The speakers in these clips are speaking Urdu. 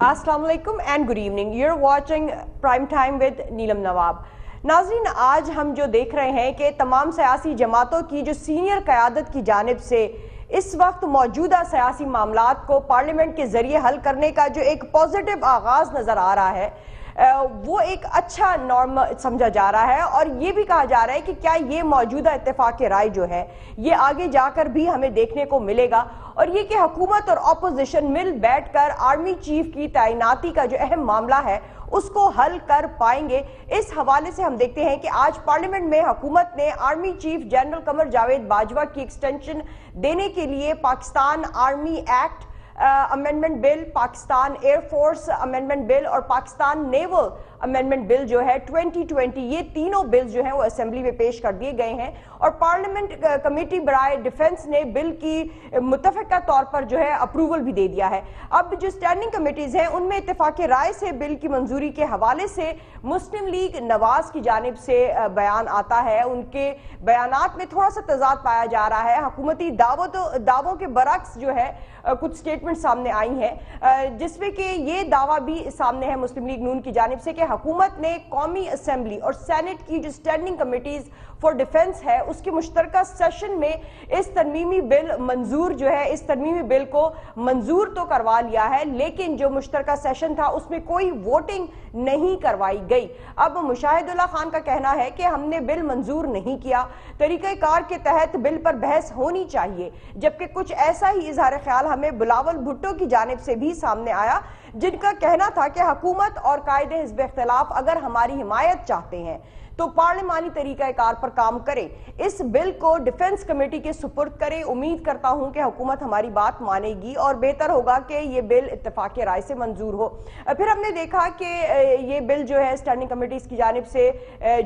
السلام علیکم and good evening you watching prime time with Neelam Nawab ناظرین آج ہم جو دیکھ رہے ہیں کہ تمام سیاسی جماعتوں کی جو سینئر قیادت کی جانب سے اس وقت موجودہ سیاسی معاملات کو پارلیمنٹ کے ذریعے حل کرنے کا جو ایک پوزیٹو آغاز نظر آ رہا ہے وہ ایک اچھا نارم سمجھا جا رہا ہے اور یہ بھی کہا جا رہا ہے کہ کیا یہ موجودہ اتفاق رائے جو ہے، یہ آگے جا کر بھی ہمیں دیکھنے کو ملے گا اور یہ کہ حکومت اور اپوزیشن مل بیٹھ کر آرمی چیف کی تعیناتی کا جو اہم معاملہ ہے، اس کو حل کر پائیں گے۔ اس حوالے سے ہم دیکھتے ہیں کہ آج پارلیمنٹ میں حکومت نے آرمی چیف جنرل کمر جاوید باجوہ کی ایکسٹینشن دینے کے لیے Pakistan army act Uh, amendment bill, Pakistan Air Force amendment bill, or Pakistan Naval amendment bill جو ہے 2020 یہ تینوں بل جو ہیں وہ اسمبلی میں پیش کر دیے گئے ہیں اور پارلیمنٹ کمیٹی uh, برائے ڈیفنس نے بل کی متفقہ طور پر جو ہے اپروول بھی دے دیا ہے۔ اب جو سٹینڈنگ کمیٹیز ہیں، ان میں اتفاق رائے سے بل کی منظوری کے حوالے سے مسلم لیگ نواز کی جانب سے uh, بیان آتا ہے۔ ان کے بیانات میں تھوڑا سا تضاد پایا جا رہا ہے۔ حکومتی دعووں کے برعکس جو ہے uh, کچھ سٹیٹمنٹ سامنے آئی ہیں۔ جس میں کہ یہ دعویٰ بھی سامنے ہے مسلم لیگ نون کی جانب سے کہ حکومت نے قومی اسمبلی اور سینٹ کی جو سٹینڈنگ کمیٹیز فور ڈیفنس ہے، اس کی مشترکہ سیشن میں اس ترمیمی بل منظور جو ہے، اس ترمیمی بل کو منظور تو کروا لیا ہے، لیکن جو مشترکہ سیشن تھا، اس میں کوئی ووٹنگ نہیں کروائی گئی۔ اب مشاہد اللہ خان کا کہنا ہے کہ ہم نے بل منظور نہیں کیا۔ طریقہ کار کے تحت بل پر بحث ہونی چاہیے، جبکہ کچھ ایسا ہی اظہار خیال ہمیں بلاول بھٹو کی جانب سے بھی سامنے آیا۔ جن کا کہنا تھا کہ حکومت اور قائد حزب اختلاف اگر ہماری حمایت چاہتے ہیں۔ تو پارلیمانی طریقہ کار پر کام کرے۔ اس بل کو ڈیفنس کمیٹی کے سپرد کرے۔ امید کرتا ہوں کہ حکومت ہماری بات مانے گی اور بہتر ہوگا کہ یہ بل اتفاق رائے سے منظور ہو۔ پھر ہم نے دیکھا کہ یہ بل جو ہے سٹینڈنگ کمیٹیز کی جانب سے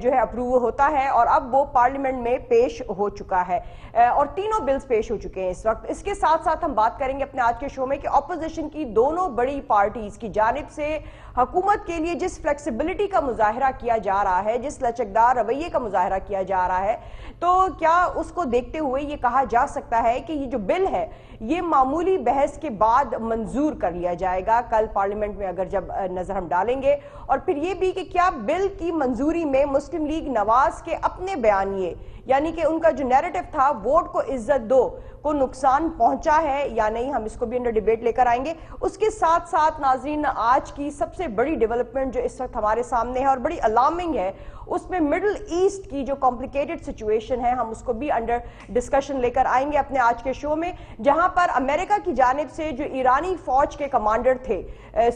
جو ہے اپروو ہوتا ہے اور اب وہ پارلیمنٹ میں پیش ہو چکا ہے۔ اور تینوں بلز پیش ہو چکے ہیں اس وقت۔ اس کے ساتھ ساتھ ہم بات کریں گے اپنے آج کے شو میں کہ اپوزیشن کی دونوں بڑی پارٹیز کی جانب سے حکومت کے لیے جس فلیکسیبلٹی کا مظاہرہ کیا جا رہا ہے، جس لچک لچکدار رویے کا مظاہرہ کیا جا رہا ہے۔ تو کیا اس کو دیکھتے ہوئے یہ کہا جا سکتا ہے کہ یہ جو بل ہے، یہ معمولی بحث کے بعد منظور کر لیا جائے گا۔ کل پارلیمنٹ میں اگر جب نظر ہم ڈالیں گے۔ اور پھر یہ بھی کہ کیا بل کی منظوری میں مسلم لیگ نواز کے اپنے بیانیے یعنی کہ ان کا جو نیریٹو تھا، ووٹ کو عزت دو، کو نقصان پہنچا ہے یا نہیں، ہم اس کو بھی انڈر ڈیبیٹ لے کر آئیں گے۔ اس کے ساتھ ساتھ ناظرین، آج کی سب سے بڑی ڈیولپمنٹ جو اس وقت ہمارے سامنے ہے اور بڑی الارمنگ ہے اس میں مڈل ایسٹ کی جو کمپلیکیٹڈ سچویشن ہے، ہم اس کو بھی انڈر ڈسکشن لے کر آئیں گے اپنے آج کے شو میں، جہاں پر امریکہ کی جانب سے جو ایرانی فوج کے کمانڈر تھے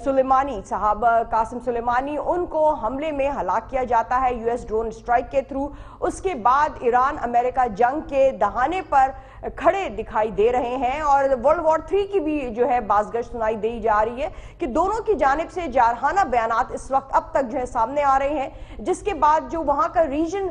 سلیمانی صاحب قاسم سلیمانی، ان کو حملے میں ہلاک کیا جاتا ہے یو ایس ڈرون سٹرائک کے تھرو اس کے بعد ایران امریکہ جنگ کے دہانے پر کھڑے دکھائی دے رہے ہیں اور ورلڈ وار تھری کی بھی جو ہے بازگشت سنائی دی جا رہی ہے کہ دونوں کی جانب سے جارحانہ بیانات اس وقت اب تک جو ہے سامنے آ رہے ہیں، جس کے بعد جو وہاں کا ریجن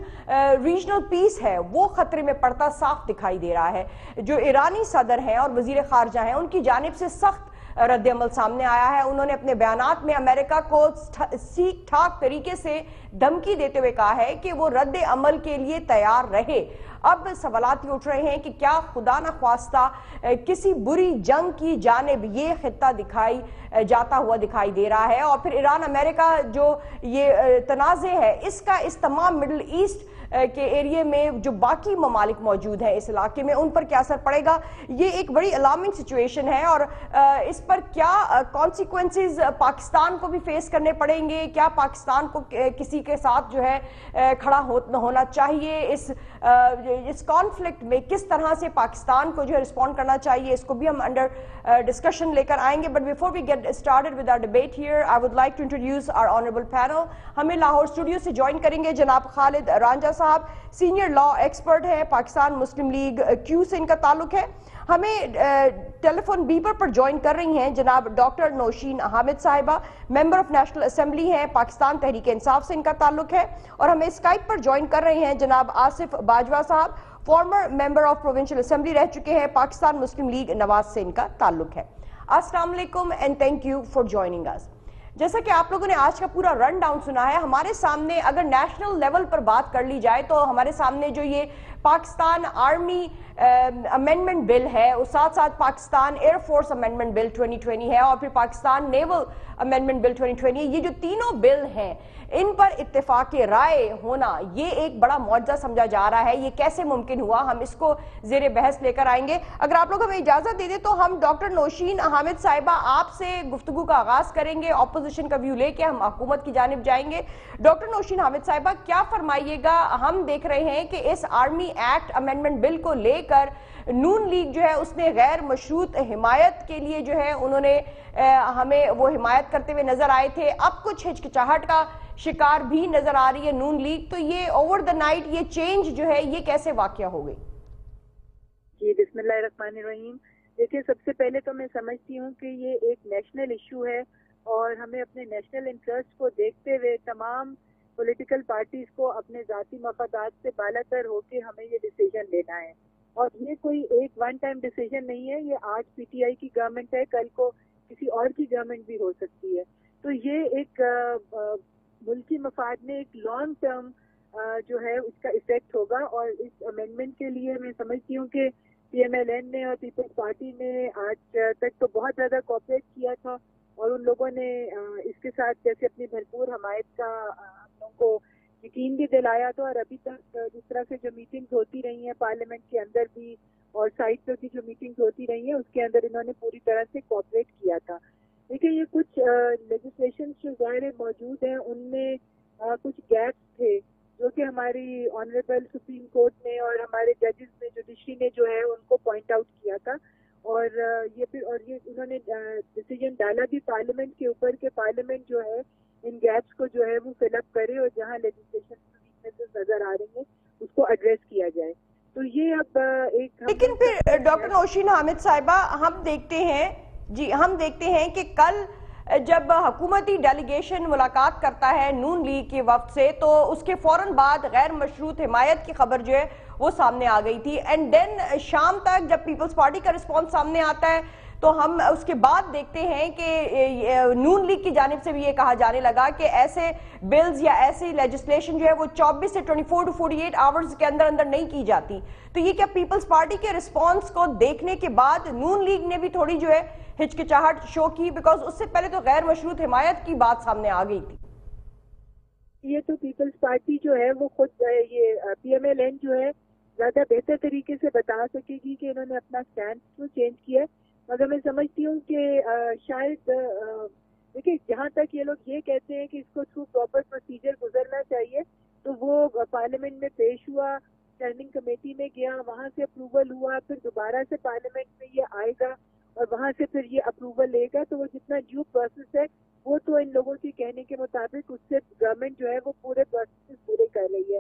ریجنل پیس ہے، وہ خطرے میں پڑتا صاف دکھائی دے رہا ہے۔ جو ایرانی صدر ہیں اور وزیر خارجہ ہیں، ان کی جانب سے سخت رد عمل سامنے آیا ہے۔ انہوں نے اپنے بیانات میں امریکہ کو سیکھ ٹھاک طریقے سے دھمکی دیتے ہوئے کہا ہے کہ وہ رد عمل کے لیے تیار رہے۔ اب سوالات یہ اٹھ رہے ہیں کہ کیا خدا نہ خواستہ کسی بری جنگ کی جانب یہ خطہ دکھائی جاتا ہوا دکھائی دے رہا ہے۔ اور پھر ایران، امریکہ جو یہ تنازع ہے اس کا اس تمام مڈل ایسٹ کے ایریے میں جو باقی ممالک موجود ہیں اس علاقے میں، ان پر کیا اثر پڑے گا؟ یہ ایک بڑی الارمنگ سچویشن ہے اور اس پر کیا کانسیکوینسز پاکستان کو بھی فیس کرنے پڑیں گے؟ کیا پاکستان کو کسی کے ساتھ جو ہے کھڑا ہونا چاہیے؟ اس اس کانفلکٹ میں کس طرح سے پاکستان کو جو ہے رسپونڈ کرنا چاہیے؟ اس کو بھی ہم انڈر ڈسکشن لے کر آئیں گے۔ But before we get started with our debate here I would like to introduce our honourable panel ہمیں لاہور اسٹوڈیو سے جوائن کریں گے جناب خالد رانجا صاحب سینئر لا ایکسپرٹ ہے، پاکستان مسلم لیگ کیو سے ان کا تعلق ہے۔ ہمیں ٹیلی فون بیپر پر جوائن کر رہی ہیں جناب ڈاکٹر نوشین حامد صاحبہ۔ ممبر آف نیشنل اسمبلی ہیں، پاکستان تحریک انصاف سے ان کا تعلق ہے۔ اور ہمیں اسکائپ پر جوائن کر رہے ہیں جناب آصف باجوہ صاحب۔ Former member of provincial assembly رہ چکے ہیں، پاکستان مسلم لیگ نواز سے ان کا تعلق ہے۔ السلام علیکم and thank you for joining us جیسا کہ آپ لوگوں نے آج کا پورا رن ڈاؤن سنا ہے، ہمارے سامنے اگر نیشنل لیول پر بات کر لی جائے تو ہمارے سامنے جو یہ پاکستان آرمی امینڈمنٹ بل ہے، اس ساتھ ساتھ Pakistan air force amendment bill 2020 ہے اور پھر پاکستان نیول امینڈمنٹ بل 2020 یہ جو تینوں بل ہیں، ان پر اتفاق رائے ہونا، یہ ایک بڑا معجزہ سمجھا جا رہا ہے۔ یہ کیسے ممکن ہوا؟ ہم اس کو زیر بحث لے کر آئیں گے۔ اگر آپ لوگ ہمیں اجازت دے دیں تو ہم ڈاکٹر نوشین حامد صاحبہ آپ سے گفتگو کا آغاز کریں گے اپوزیشن کا ویو لے کے ہم حکومت کی جانب جائیں گے۔ ڈاکٹر نوشین حامد صاحبہ، کیا فرمائیے گا؟ ہم دیکھ رہے ہیں کہ اس آرمی ایکٹ امینڈمنٹ بل کو لے کر نون لیگ جو ہے، اس نے غیر مشروط حمایت کے لیے جو ہے، انہوں نے ہمیں وہ حمایت کرتے ہوئے نظر آئے تھے۔ اب کچھ ہچکچاہٹ کا شکار بھی نظر آ رہی ہے نون لیگ۔ تو یہ اوور دا نائٹ یہ چینج جو ہے، یہ کیسے واقعہ ہو گئی؟ جی بسم اللہ الرحمن الرحیم۔ دیکھیں سب سے پہلے تو میں سمجھتی ہوں کہ یہ ایک نیشنل ایشو ہے اور ہمیں اپنے نیشنل انٹرسٹ کو دیکھتے ہوئے تمام پولیٹیکل پارٹیز کو اپنے ذاتی مفادات سے بالا تر ہو کے ہمیں یہ ڈیسیجن لینا ہے۔ اور یہ کوئی ایک ون ٹائم ڈیسیجن نہیں ہے، یہ آج پی ٹی آئی کی گورنمنٹ ہے، کل کو کسی اور کی گورنمنٹ بھی ہو سکتی ہے۔ تو یہ ایک ملکی مفاد میں ایک لانگ ٹرم جو ہے، اس کا افیکٹ ہوگا۔ اور اس امینڈمنٹ کے لیے میں سمجھتی ہوں کہ پی ایم ایل این نے اور پیپلز پارٹی نے آج تک تو بہت زیادہ کوپریٹ کیا تھا۔ اور ان لوگوں نے اس کے ساتھ جیسے اپنی بھرپور حمایت کا ہم لوگوں کو یقین بھی دلایا تھا اور ابھی تک جس طرح سے جو میٹنگز ہوتی رہی ہیں پارلیمنٹ کے اندر بھی اور سائٹ پہ بھی جو میٹنگز ہوتی رہی ہیں، اس کے اندر انہوں نے پوری طرح سے کوپریٹ کیا تھا۔ دیکھیں، یہ کچھ لیجسلیشن جو ظاہر موجود ہیں، ان میں کچھ گیپس تھے جو کہ ہماری آنریبل سپریم کورٹ نے اور ہمارے ججز نے جوڈیشری نے جو ہے، ان کو پوائنٹ آؤٹ کیا تھا۔ اور یہ پھر، اور یہ انہوں نے ڈیسیجن ڈالا بھی پارلیمنٹ کے اوپر کہ پارلیمنٹ جو ہے ان گیپس کو جو ہے وہ فل اپ کرے اور جہاں لیجسلیشن نظر آ رہی ہیں، اس کو ایڈریس کیا جائے۔ تو یہ اب ایک لیکن پھر ڈاکٹر نوشین حامد صاحبہ، ہم دیکھتے ہیں جی ہم دیکھتے ہیں کہ کل جب حکومتی ڈیلیگیشن ملاقات کرتا ہے نون لیگ کے وقت سے، تو اس کے فوراں بعد غیر مشروط حمایت کی خبر جو ہے وہ سامنے آ گئی تھی۔ اینڈ دین شام تک جب پیپلز پارٹی کا رسپانس سامنے آتا ہے تو ہم اس کے بعد دیکھتے ہیں کہ نون لیگ کی جانب سے بھی یہ کہا جانے لگا کہ ایسے بلز یا ایسی لیجسلیشن جو ہے وہ چوبیس سے twenty four to forty eight hours کے اندر اندر نہیں کی جاتی۔ تو یہ کیا پیپلز پارٹی کے رسپانس کو دیکھنے کے بعد نون لیگ نے بھی تھوڑی جو ہے ہچکچاہٹ شو کی بیکاز اس سے پہلے تو غیر مشروط حمایت کی بات سامنے آ گئی تھی۔ یہ تو پیپلز پارٹی جو ہے وہ خود یہ پی ایم ایل این جو ہے زیادہ بہتر طریقے سے بتا سکے گی کہ انہوں نے اپنا اسٹینڈ کیوں چینج کیا ہے۔ مگر میں سمجھتی ہوں کہ شاید دیکھیں، جہاں تک یہ لوگ یہ کہتے ہیں کہ اس کو تھرو پراپر پروسیجر گزرنا چاہیے، تو وہ پارلیمنٹ میں پیش ہوا اسٹینڈنگ کمیٹی میں گیا، وہاں سے اپروول ہوا، پھر دوبارہ سے پارلیمنٹ میں یہ آئے گا اور وہاں سے پھر یہ اپروول لے گا، تو وہ جتنا ڈیو پروسیس ہے، وہ تو ان لوگوں کے کہنے کے مطابق اس سے گورنمنٹ جو ہے وہ پورے پروسیس پورے کر رہی ہے۔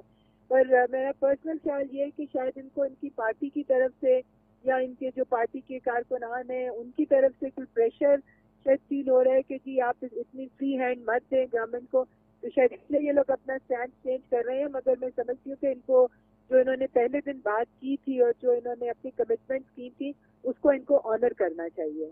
پر میرا پرسنل خیال یہ ہے کہ شاید ان کو ان کی پارٹی کی طرف سے یا ان کے جو پارٹی کے کارکنان ہیں، ان کی طرف سے کوئی پریشر شاید فیل ہو رہا ہے کہ جی آپ اتنی فری ہینڈ مت دیں گورنمنٹ کو۔ تو شاید اس لیے یہ لوگ اپنا اسٹینڈ چینج کر رہے ہیں، مگر میں سمجھتی ہوں کہ ان کو جو انہوں نے پہلے دن بات کی تھی اور جو انہوں نے اپنی کمٹمنٹ کی تھی، اس کو ان کو آنر کرنا چاہیے۔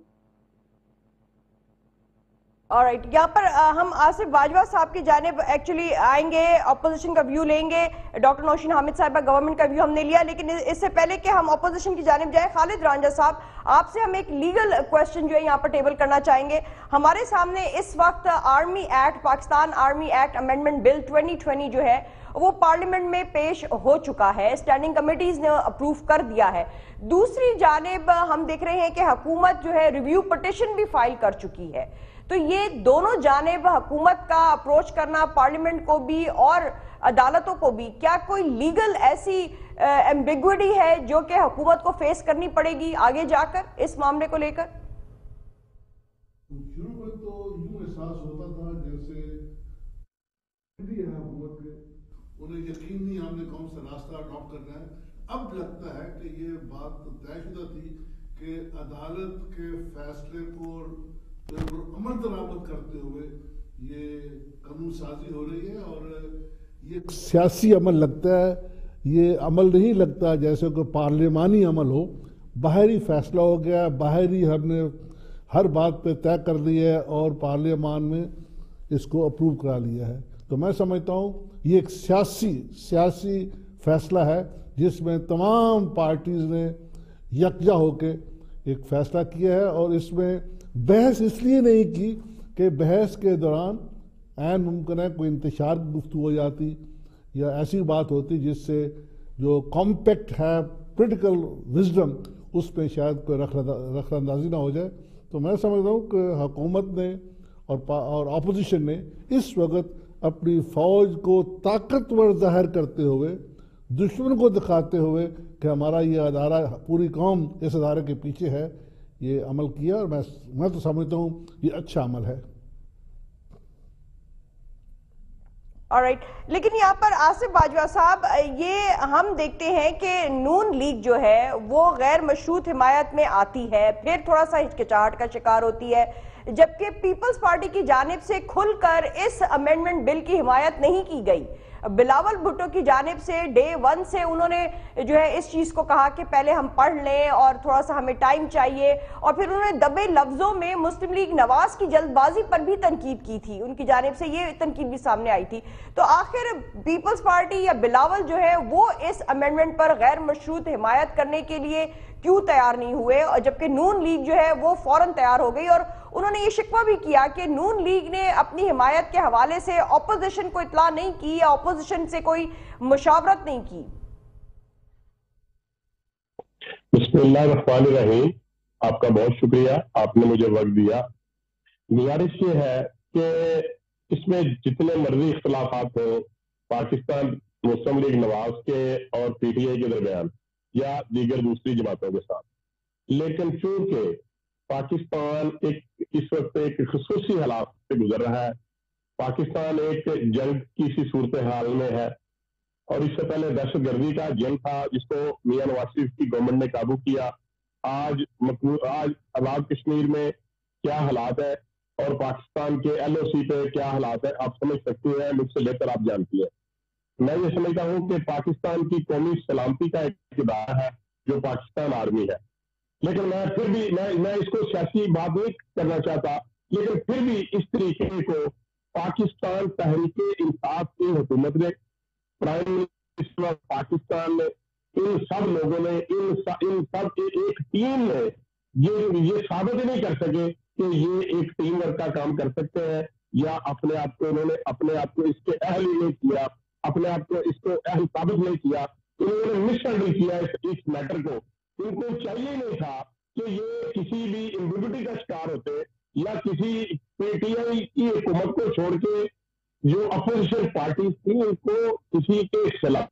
آرائٹ یہاں پر ہم آصف واجوہ صاحب کی جانب ایکچولی آئیں گے اپوزیشن کا ویو لیں گے۔ ڈاکٹر نوشین حامد صاحبہ گورنمنٹ کا ویو ہم نے لیا، لیکن اس سے پہلے کہ ہم اپوزیشن کی جانب جائیں، خالد رانجہ صاحب، آپ سے ہم ایک لیگل کوشچن جو ہے یہاں پر ٹیبل کرنا چاہیں گے۔ ہمارے سامنے اس وقت army act Pakistan army act amendment bill 2020 جو ہے، وہ پارلیمنٹ میں پیش ہو چکا ہے۔ اسٹینڈنگ کمیٹیز نے اپروف کر دیا ہے۔ دوسری جانب ہم دیکھ رہے ہیں کہ حکومت جو ہے ریویو پٹیشن بھی فائل کر چکی ہے۔ تو یہ دونوں جانب حکومت کا اپروچ کرنا، پارلیمنٹ کو بھی اور عدالتوں کو بھی، کیا کوئی لیگل ایسی ایمبیگوٹی ہے جو کہ حکومت کو فیس کرنی پڑے گی آگے جا کر اس معاملے کو لے کر؟ شروع میں تو یوں احساس ہوتا تھا جیسے ہے حکومت کے، انہیں یقین نہیں ہم نے کون سا راستہ اڈاپٹ کرنا ہے۔ اب لگتا ہے کہ یہ بات طے شدہ تھی کہ عدالت کے فیصلے کو عمل درآمد کرتے ہوئے یہ قانون سازی ہو رہی ہے اور یہ سیاسی عمل لگتا ہے، یہ عمل نہیں لگتا جیسے کوئی پارلیمانی عمل ہو، باہری فیصلہ ہو گیا، باہری ہم نے ہر بات پہ طے کر دی ہے اور پارلیمان میں اس کو اپروو کرا لیا ہے۔ تو میں سمجھتا ہوں، یہ ایک سیاسی سیاسی فیصلہ ہے جس میں تمام پارٹیز نے یکجا ہو کے ایک فیصلہ کیا ہے اور اس میں بحث اس لیے نہیں کی کہ بحث کے دوران عین ممکن ہے کوئی انتشار گفتگو ہو جاتی یا ایسی بات ہوتی جس سے جو کمپیکٹ ہے پولیٹیکل وزڈم اس پہ شاید کوئی رخ اندازی نہ ہو جائے۔ تو میں سمجھتا ہوں کہ حکومت نے اور اپوزیشن نے اس وقت اپنی فوج کو طاقتور ظاہر کرتے ہوئے، دشمن کو دکھاتے ہوئے کہ ہمارا یہ ادارہ پوری قوم اس ادارے کے پیچھے ہے یہ عمل کیا اور میں تو سمجھتا ہوں یہ اچھا عمل ہے۔ لیکن یہاں پر آصف باجوہ صاحب، یہ ہم دیکھتے ہیں کہ نون لیگ جو ہے وہ غیر مشروط حمایت میں آتی ہے، پھر تھوڑا سا ہچکچاہٹ کا شکار ہوتی ہے، جبکہ پیپلز پارٹی کی جانب سے کھل کر اس امینڈمنٹ بل کی حمایت نہیں کی گئی۔ بلاول بھٹو کی جانب سے ڈے ون سے انہوں نے جو ہے اس چیز کو کہا کہ پہلے ہم پڑھ لیں اور تھوڑا سا ہمیں ٹائم چاہیے۔ اور پھر انہوں نے دبے لفظوں میں مسلم لیگ نواز کی جلد بازی پر بھی تنقید کی تھی۔ ان کی جانب سے یہ تنقید بھی سامنے آئی تھی۔ تو آخر پیپلز پارٹی یا بلاول جو ہے وہ اس امینڈمنٹ پر غیر مشروط حمایت کرنے کے لیے کیوں تیار نہیں ہوئے؟ اور جبکہ نون لیگ جو ہے وہ فوراں تیار ہو گئی اور انہوں نے یہ شکوہ بھی کیا کہ نون لیگ نے اپنی حمایت کے حوالے سے اپوزیشن کو اطلاع نہیں کی یا اپوزیشن سے کوئی مشاورت نہیں کی۔ بسم اللہ الرحمن الرحیم۔ آپ کا بہت شکریہ۔ آپ نے مجھے وقت دیا۔ گزارش یہ ہے کہ اس میں جتنے مرضی اختلافات ہوں، پاکستان مسلم لیگ نواز کے اور پی ٹی آئی کے درمیان یا دیگر دوسری جماعتوں کے ساتھ، لیکن چونکہ پاکستان ایک اس وقت ایک خصوصی حالات سے گزر رہا ہے۔ پاکستان ایک جنگ کی سی صورتحال میں ہے۔ اور اس سے پہلے دہشت گردی کا جنگ تھا، جس کو میاں نواز شریف کی گورنمنٹ نے قابو کیا۔ آج آج آزاد کشمیر میں کیا حالات ہے اور پاکستان کے ایل او سی پہ کیا حالات ہے آپ سمجھ سکتے ہیں، مجھ سے لے کر آپ جانتی ہیں۔ میں یہ سمجھتا ہوں کہ پاکستان کی قومی سلامتی کا ایک ادارہ ہے جو پاکستان آرمی ہے۔ لیکن میں پھر بھی میں میں اس کو سیاسی بات نہیں کرنا چاہتا۔ لیکن پھر بھی اس طریقے کو پاکستان تحریک انصاف کی حکومت نے، پرائم منسٹر پاکستان نے، ان سب لوگوں نے، ان سب ایک ٹیم نے یہ یہ ثابت نہیں کر سکے کہ یہ ایک ٹیم ورک کا کام کر سکتے ہیں یا اپنے آپ کو انہوں نے اپنے آپ کو اس کے اہل ہی نہیں کیا، اپنے آپ کو اس کو اہل ثابت نہیں کیا۔ انہوں نے مس ہینڈل کیا اس میٹر کو۔ ان کو چاہیے نہیں تھا کہ یہ کسی بھی امبیگوٹی کا شکار ہوتے یا کسی پی ٹی آئی کی حکومت کو چھوڑ کے جو اپوزیشن پارٹی تھی ان کو کسی کے خلاف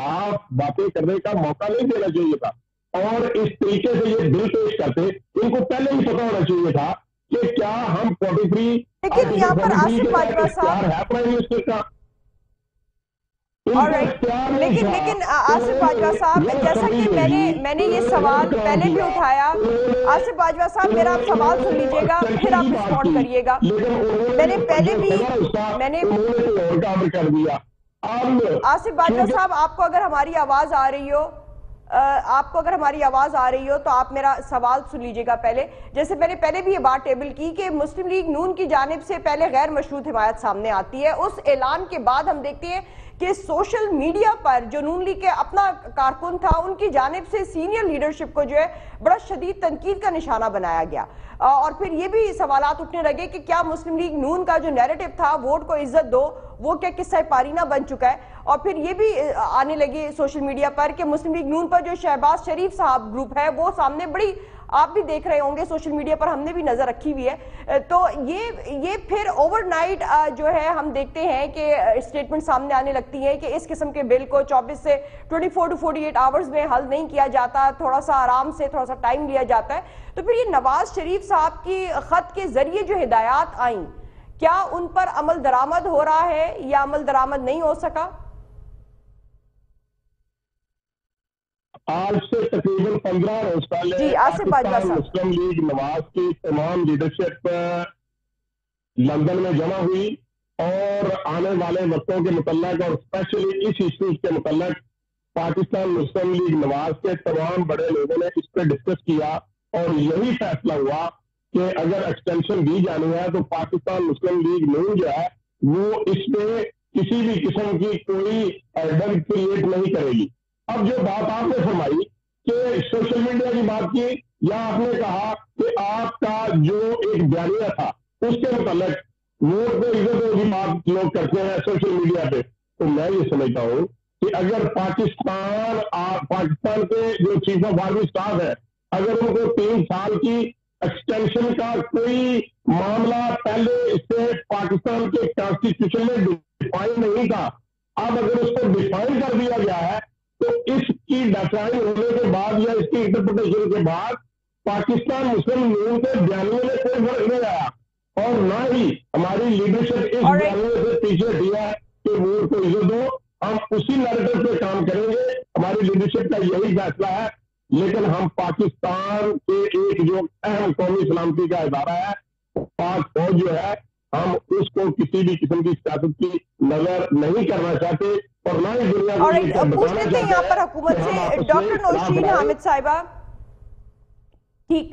آپ باتیں کرنے کا موقع نہیں دینا چاہیے تھا۔ اور اس طریقے سے یہ بل پیش کرتے ان کو پہلے ہی پتا ہونا چاہیے تھا کہ کیا ہم فورٹی تھری ہے پرائم منسٹر کا لیکن لیکن آصف باجوہ صاحب جیسا کہ میں نے میں نے یہ سوال پہلے بھی اٹھایا آصف باجوہ صاحب میرا آپ سوال سن لیجیے گا پھر آپ رسپونڈ کریے گا میں نے پہلے بھی میں نے آصف باجوہ صاحب آپ کو اگر ہماری آواز آ رہی ہو آپ کو اگر ہماری آواز آ رہی ہو تو آپ میرا سوال سن لیجیے گا پہلے جیسے میں نے پہلے بھی یہ بات ٹیبل کی کہ مسلم لیگ نون کی جانب سے پہلے غیر مشروط حمایت سامنے آتی ہے اس اعلان کے بعد ہم دیکھتے ہیں کہ سوشل میڈیا پر جو نون لیگ کے اپنا کارکن تھا، ان کی جانب سے سینئر لیڈرشپ کو جو ہے بڑا شدید تنقید کا نشانہ بنایا گیا۔ اور پھر یہ بھی سوالات اٹھنے لگے کہ کیا مسلم لیگ نون کا جو نیریٹو تھا، ووٹ کو عزت دو، وہ کیا قصہ پارینہ بن چکا ہے؟ اور پھر یہ بھی آنے لگی سوشل میڈیا پر کہ مسلم لیگ نون پر جو شہباز شریف صاحب گروپ ہے، وہ سامنے بڑی آپ بھی دیکھ رہے ہوں گے، سوشل میڈیا پر ہم نے بھی نظر رکھی ہوئی ہے۔ تو یہ یہ پھر اوور نائٹ جو ہے، ہم دیکھتے ہیں کہ اسٹیٹمنٹ سامنے آنے لگتی ہیں کہ اس قسم کے بل کو چوبیس سے twenty four to forty eight hours میں حل نہیں کیا جاتا، تھوڑا سا آرام سے، تھوڑا سا ٹائم لیا جاتا ہے۔ تو پھر یہ نواز شریف صاحب کی خط کے ذریعے جو ہدایات آئیں، کیا ان پر عمل درامد ہو رہا ہے یا عمل درامد نہیں ہو سکا؟ آج سے تقریباً پندرہ روز پہلے جی، مسلم لیگ نواز کی تمام لیڈرشپ لندن میں جمع ہوئی اور آنے والے وقتوں کے متعلق اور اسپیشلی اس ایشوز کے متعلق پاکستان مسلم لیگ نواز کے تمام بڑے لوگوں نے اس پہ ڈسکس کیا اور یہی فیصلہ ہوا کہ اگر ایکسٹینشن دی جانی ہے تو پاکستان مسلم لیگ نون جو ہے وہ اس پہ کسی بھی قسم کی کوئی ڈر کریٹ نہیں کرے گی۔ اب جو بات آپ نے فرمائی کہ سوشل میڈیا کی بات کی، یا آپ نے کہا کہ آپ کا جو ایک بیانیہ تھا، اس کے متعلق ووٹ کو عزت کی بات لوگ کرتے ہیں سوشل میڈیا پہ۔ تو میں یہ سمجھتا ہوں کہ اگر پاکستان پاکستان کے جو چیف آف آرمی اسٹاف ہے اگر ان کو تین سال کی ایکسٹینشن کا کوئی معاملہ پہلے سے پاکستان کے کانسٹیٹیوشن میں ڈیفائن نہیں تھا، اب اگر اس کو ڈیفائن کر دیا گیا ہے تو اس کی ڈیفائن ہونے کے بعد یا اس کی انٹرپریٹیشن کے بعد پاکستان مسلم یونین کے بیانیے میں کوئی فرق نہیں آیا۔ اور نہ ہی ہماری لیڈرشپ اس بیانیے سے پیچھے دیا ہے کہ ووٹ کو عزت دو۔ ہم اسی نیریٹو پہ کام کریں گے۔ ہماری لیڈرشپ کا یہی فیصلہ ہے۔ لیکن ہم پاکستان کے ایک جو اہم قومی سلامتی کا ادارہ ہے پاک فوج جو ہے ہم اس کو کسی بھی قسم کی سیاست کی نظر نہیں کرنا چاہتے۔ اور پوچھ لیتے ہیں یہاں پر حکومت سے ڈاکٹر نوشین حامد صاحبہ۔ ٹھیک۔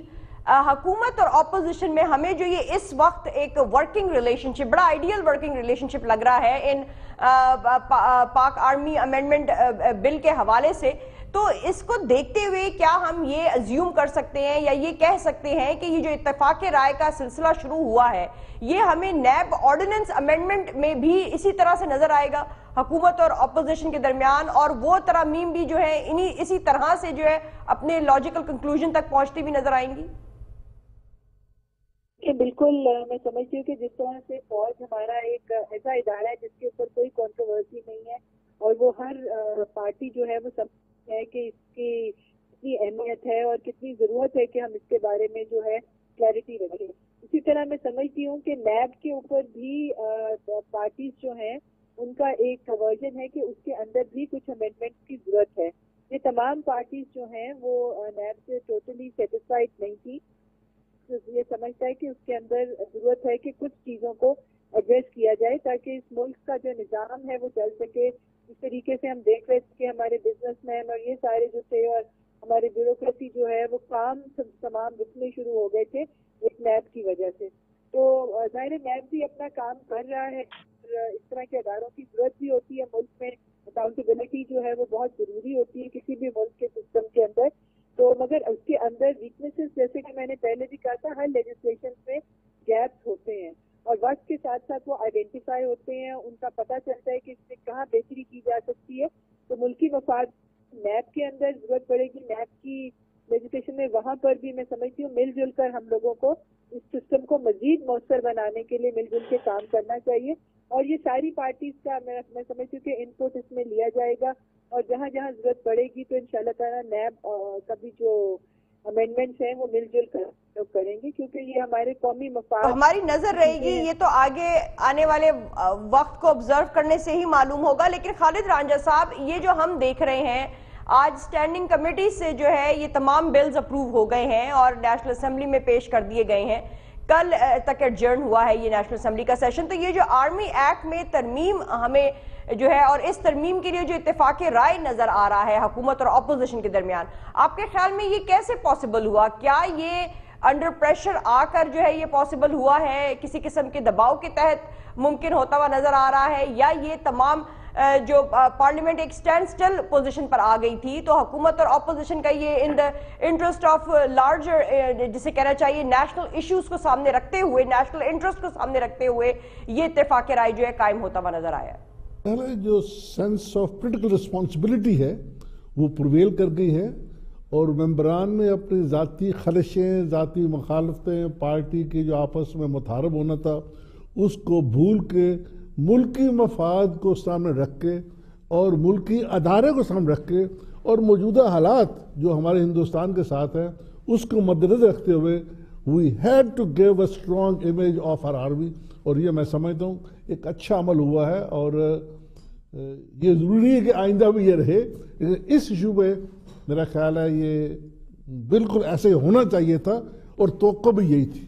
حکومت اور اپوزیشن میں ہمیں جو یہ اس وقت ایک ورکنگ ریلیشن شپ بڑا آئیڈیل ورکنگ ریلیشن شپ لگ رہا ہے ان پاک آرمی امینڈمنٹ بل کے حوالے سے۔ تو اس کو دیکھتے ہوئے کیا ہم یہ ازیوم کر سکتے ہیں یا یہ کہہ سکتے ہیں کہ یہ جو اتفاق رائے کا سلسلہ شروع ہوا ہے، یہ ہمیں نیب آرڈیننس امینڈمنٹ میں بھی اسی طرح سے نظر آئے گا۔ حکومت اور اپوزیشن کے درمیان اور وہ ترامیم بھی جو ہے، انہی اسی طرح سے جو ہے اپنے لاجیکل کنکلوژن تک پہنچتی بھی نظر آئیں گی۔ بالکل، میں سمجھتی ہوں کہ جس طرح سے فوج ہمارا ایک ایسا ادارہ ہے جس کے اوپر کوئی کانٹروورسی نہیں ہے اور وہ ہر پارٹی جو ہے وہ سمجھتی ہے کہ اس کی کتنی اہمیت ہے اور کتنی ضرورت ہے کہ ہم اس کے بارے میں جو ہے کلیرٹی رکھیں۔ اسی طرح میں سمجھتی ہوں کہ نیب کے اوپر بھی پارٹیز جو ہیں، ان کا ایک ورژن ہے کہ اس کے اندر بھی کچھ امینڈمنٹ کی ضرورت ہے۔ یہ تمام پارٹیز جو ہیں، وہ نیب سے ٹوٹلی سیٹسفائڈ نہیں تھی۔ یہ سمجھتا ہے کہ اس کے اندر ضرورت ہے کہ کچھ چیزوں کو ایڈریس کیا جائے تاکہ اس ملک کا جو نظام ہے، وہ چل سکے۔ اس طریقے سے ہم دیکھ رہے تھے کہ ہمارے بزنس مین اور یہ سارے جو تھے اور ہمارے بیوروکریسی جو ہے وہ کام تمام رکنے شروع ہو گئے تھے ایک نیب کی وجہ سے۔ تو ظاہر نیب بھی اپنا کام کر رہا ہے اس طرح کے اداروں کی ضرورت بھی ہوتی ہے ملک میں۔ اکاؤنٹیبلٹی جو ہے وہ بہت ضروری ہوتی ہے کسی بھی ملک کے سسٹم کے اندر۔ تو مگر اس کے اندر ویکنیسز جیسے کہ میں نے پہلے بھی کہا تھا، ہر لیجسلیشن میں گیپس ہوتے ہیں۔ اور وقت کے ساتھ ساتھ وہ آئیڈینٹیفائی ہوتے ہیں، ان کا پتہ چلتا ہے کہ اس میں کہاں بہتری کی جا سکتی ہے۔ تو ملکی مفاد نیب کے اندر ضرورت پڑے گی۔ نیب کی لیجسلیشن میں وہاں پر بھی میں سمجھتی ہوں، مل جل کر ہم لوگوں کو اس سسٹم کو مزید مؤثر بنانے کے لیے مل جل کے کام کرنا چاہیے۔ اور یہ ساری پارٹیز کا میں سمجھتی ہوں کہ ان پٹ اس میں لیا جائے گا۔ اور جہاں جہاں ضرورت پڑے گی تو ان شاء اللہ تعالیٰ نیب کا بھی جو امینڈمنٹس ہیں وہ مل جل کر کریں گے کیونکہ یہ ہمارے قومی مفاد ہماری نظر رہے گی یہ تو آگے آنے والے وقت کو آبزرو کرنے سے ہی معلوم ہوگا لیکن خالد رانجا صاحب یہ جو ہم دیکھ رہے ہیں آج سٹینڈنگ کمیٹی سے جو ہے یہ تمام بلز اپروو ہو گئے ہیں اور نیشنل اسمبلی میں پیش کر دیے گئے ہیں۔ کل تک ایڈجرن ہوا ہے یہ نیشنل اسمبلی کا سیشن تو یہ جو آرمی ایکٹ میں ترمیم ہمیں جو ہے اور اس ترمیم کے لیے جو اتفاق رائے نظر آ رہا ہے حکومت اور اپوزیشن کے درمیان، آپ کے خیال میں یہ کیسے پاسبل ہوا؟ کیا یہ انڈر پریشر آ کر جو ہے یہ پاسبل ہوا ہے؟ کسی قسم کے دباؤ کے تحت ممکن ہوتا ہوا نظر آ رہا ہے یا یہ تمام جو پارلیمنٹ ایک سٹینڈ سٹل پوزیشن پر آ گئی تھی، تو حکومت اور اپوزیشن کا یہ in the interest of larger جسے کہنا چاہیے نیشنل ایشوز کو سامنے رکھتے ہوئے نیشنل انٹرسٹ کو سامنے رکھتے ہوئے یہ اتفاق رائے جو ہے قائم ہوتا ہوا نظر آیا۔ پہلے جو سینس آف پولیٹیکل رسپانسبلٹی ہے، وہ پرویل کر گئی ہے اور ممبران میں اپنی ذاتی خلشیں، ذاتی مخالفتیں، پارٹی کی جو آپس میں متحرب ہونا تھا، اس کو بھول کے ملکی مفاد کو سامنے رکھ کے اور ملکی ادارے کو سامنے رکھ کے اور موجودہ حالات جو ہمارے ہندوستان کے ساتھ ہیں، اس کو مدنظر رکھتے ہوئے we had to give a strong image of our army اور یہ میں سمجھتا ہوں، ایک اچھا عمل ہوا ہے اور یہ ضروری ہے کہ آئندہ بھی یہ رہے اس ایشو پہ میرا خیال ہے یہ بالکل ایسے ہونا چاہیے تھا اور توقع بھی یہی تھی۔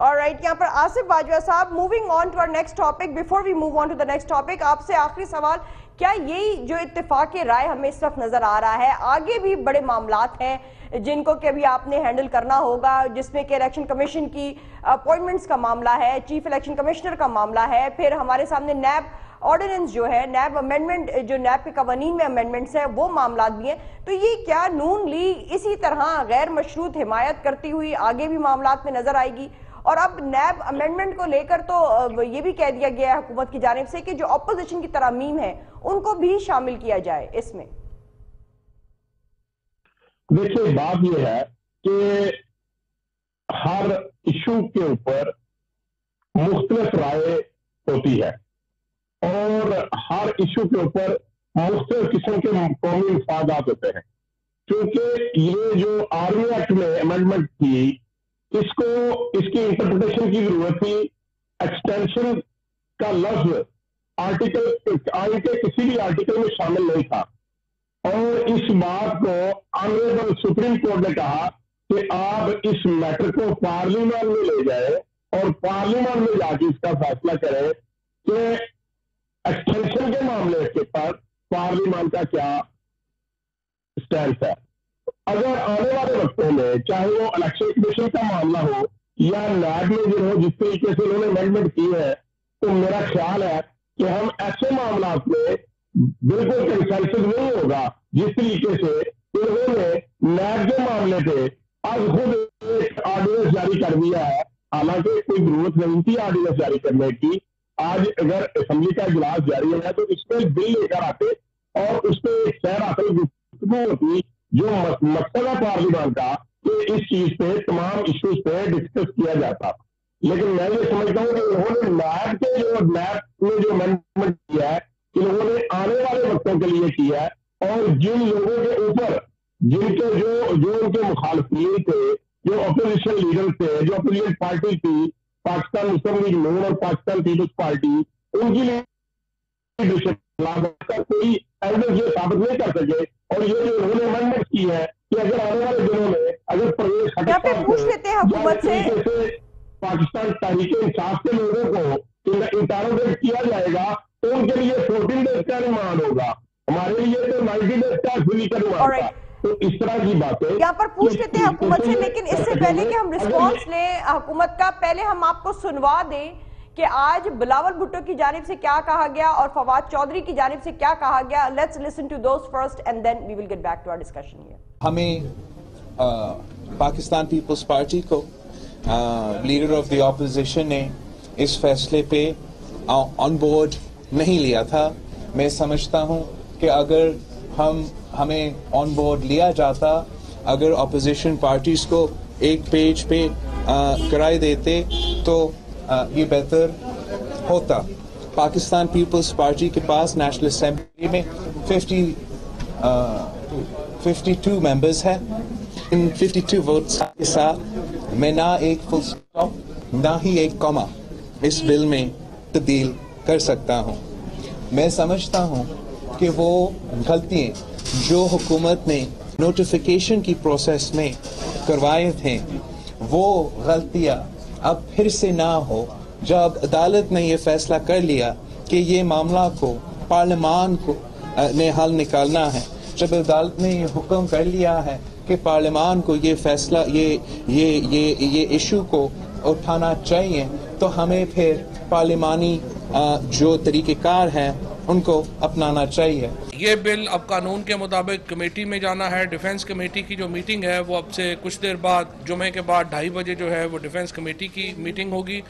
اور رائٹ یہاں پر آصف باجوہ صاحب moving on to next topic before we move on to the next topic آپ سے آخری سوال، کیا یہی جو اتفاق رائے ہمیں اس وقت نظر آ رہا ہے؟ آگے بھی بڑے معاملات ہیں جن کو کہ ابھی آپ نے ہینڈل کرنا ہوگا، جس میں کہ الیکشن کمیشن کی اپوائنٹمنٹس کا معاملہ ہے چیف الیکشن کمشنر کا معاملہ ہے، پھر ہمارے سامنے نیب آرڈیننس جو ہے، نیب امینڈمنٹ جو نیب کے قوانین میں امینڈمنٹس ہیں، وہ معاملات بھی ہیں۔ تو یہ کیا نون لیگ اسی طرح غیر مشروط حمایت کرتی ہوئی آگے بھی معاملات میں نظر آئے گی؟ اور اب نیب امینڈمنٹ کو لے کر تو یہ بھی کہہ دیا گیا ہے حکومت کی جانب سے کہ جو اپوزیشن کی ترامیم ہے ان کو بھی شامل کیا جائے اس میں۔ دیکھیں بات یہ ہے کہ ہر ایشو کے اوپر مختلف رائے ہوتی ہے اور ہر ایشو کے اوپر مختلف قسم کے قومی مفادات ہوتے ہیں۔ کیونکہ یہ جو آرمی ایکٹ میں امینڈمنٹ تھی اس کو اس کی انٹرپریٹیشن کی ضرورت تھی. ایکسٹینشن کا لفظ آرٹیکل آئی کے کسی بھی آرٹیکل میں شامل نہیں تھا. اور اس بات کو آنریبل سپریم کورٹ نے کہا کہ آپ اس میٹر کو پارلیمان میں لے جائیں اور پارلیمان میں جا کے اس کا فیصلہ کریں کہ ایکسٹینشن کے معاملے کے پر پارلیمان کا کیا اسٹینس ہے. اگر آنے والے وقتوں میں چاہے وہ الیکشن کمیشن کا معاملہ ہو یا نیب میں جو ہو، جس طریقے سے انہوں نے امینڈمنٹ کی ہے، تو میرا خیال ہے کہ ہم ایسے معاملات میں بالکل کنسنسس نہیں ہوگا جس طریقے سے انہوں نے نیب کے معاملے پہ آج خود ایک آرڈیننس جاری کر دیا ہے۔ حالانکہ کوئی ضرورت نہیں تھی آرڈیننس جاری کرنے کی۔ آج اگر اسمبلی کا اجلاس جاری ہے تو اس میں بل لے کر آتے اور اس پہ ایک سیر آخر گفتگو ہوتی جو مقصد ہے پارلیمان کا کہ اس چیز پہ تمام ایشوز پہ ڈسکس کیا جاتا۔ لیکن میں یہ سمجھتا ہوں کہ انہوں نے نیب کے جو نیب نے جو امینڈمنٹ کیا ہے انہوں نے آنے والے وقتوں کے لیے کیا ہے۔ اور جن لوگوں کے اوپر، جن کے جو جو ان کے مخالفین تھے، جو اپوزیشن لیڈر تھے، جو اپوزیشن پارٹی تھی، پاکستان مسلم لیگ نون اور پاکستان پیپلز پارٹی ان کی لیڈرشپ کوئی ایویڈنس یہ ثابت نہیں کر سکے اور یہ جو انہوں نے امنڈمنٹ کی ہے کہ اگر آنے والے دنوں میں اگر پرویش حکومت سے۔ پاکستان تحریک انصاف کے لوگوں کو انٹاروگیٹ کیا جائے گا تو ان کے لیے فورٹین ڈیز کا ریمانڈ ہوگا۔ ہمارے لیے تو نائنٹی ڈیز کا فزیکل ریمانڈ تو اس طرح کی باتیں یہاں پر پوچھ لیتے ہیں حکومت سے لیکن اس سے پہلے کہ ہم ریسپانس لیں حکومت کا پہلے ہم آپ کو سنوا دیں۔ کہ آج بلاول بھٹو کی جانب سے کیا کہا گیا اور فواد چودری کی جانب سے کیا کہا گیا؟ Let's listen to those first and then we will get back to our discussion here ہمیں پاکستان پیپلز پارٹی کو لیڈر آف دی اپوزیشن نے اس فیصلے پہ آن بورڈ نہیں لیا تھا۔ میں سمجھتا ہوں کہ اگر ہم، ہمیں آن بورڈ لیا جاتا، اگر اپوزیشن پارٹیز کو ایک پیج پہ کرائے دیتے تو یہ بہتر ہوتا۔ پاکستان پیپلز پارٹی کے پاس نیشنل اسمبلی میں ففٹی ففٹی ٹو ممبرز ہیں۔ ان ففٹی ٹو ووٹس کے ساتھ میں نہ ایک فل اسٹاپ نہ ہی ایک کما اس بل میں تبدیل کر سکتا ہوں۔ میں سمجھتا ہوں کہ وہ غلطیاں جو حکومت نے نوٹیفیکیشن کی پروسیس میں کروائے تھے، وہ غلطیاں اب پھر سے نہ ہو۔ جب عدالت نے یہ فیصلہ کر لیا کہ یہ معاملہ کو، پارلیمان کو نے حل نکالنا ہے، جب عدالت نے یہ حکم کر لیا ہے کہ پارلیمان کو یہ فیصلہ، یہ یہ یہ یہ ایشو کو اٹھانا چاہیے، تو ہمیں پھر پارلیمانی جو طریقہ کار ہیں، ان کو اپنانا چاہیے۔ یہ بل اب قانون کے مطابق کمیٹی میں جانا ہے۔ ڈیفنس کمیٹی کی جو میٹنگ ہے، وہ اب سے کچھ دیر بعد، جمعے کے بعد ڈھائی بجے جو ہے، وہ ڈیفنس کمیٹی کی میٹنگ ہوگی۔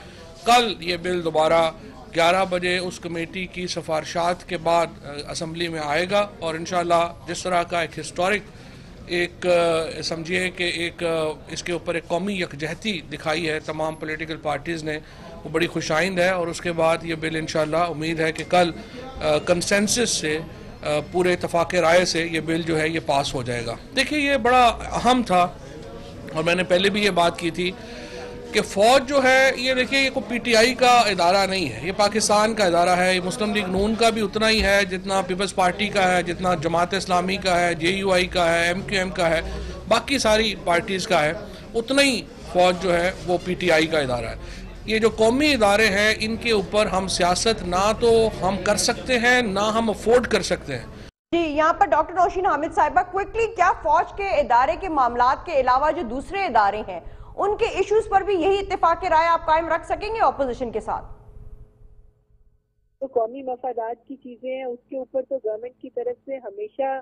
کل یہ بل دوبارہ گیارہ بجے اس کمیٹی کی سفارشات کے بعد اسمبلی میں آئے گا۔ اور انشاءاللہ جس طرح کا ایک ہسٹورک ایک سمجھیے کہ ایک اس کے اوپر ایک قومی یکجہتی دکھائی ہے۔ تمام پولیٹیکل پارٹیز نے وہ بڑی خوش آئند ہے اور اس کے بعد یہ بل انشاءاللہ امید ہے کہ کل کنسنسس سے پورے اتفاق رائے سے یہ بل جو ہے یہ پاس ہو جائے گا۔ دیکھیے یہ بڑا اہم تھا اور میں نے پہلے بھی یہ بات کی تھی کہ فوج جو ہے یہ دیکھیے یہ کوئی پی ٹی آئی کا ادارہ نہیں ہے، یہ پاکستان کا ادارہ ہے، یہ مسلم لیگ نون کا بھی اتنا ہی ہے جتنا پیپلز پارٹی کا ہے، جتنا جماعت اسلامی کا ہے، جے یو آئی کا ہے، ایم کیو ایم کا ہے، باقی ساری پارٹیز کا ہے، اتنا ہی فوج جو ہے وہ پی ٹی آئی کا ادارہ ہے۔ یہ جو قومی ادارے ہیں ان کے اوپر ہم سیاست نہ تو ہم کر سکتے ہیں نہ ہم افورڈ کر سکتے ہیں۔ جی یہاں پر ڈاکٹر نوشین حامد صاحبہ کوئکلی کیا فوج کے ادارے کے معاملات کے علاوہ جو دوسرے ادارے ہیں ان کے ایشوز پر بھی یہی اتفاق رائے آپ قائم رکھ سکیں گے اپوزیشن کے ساتھ؟ تو قومی مفادات کی چیزیں ہیں اس کے اوپر تو گورنمنٹ کی طرف سے ہمیشہ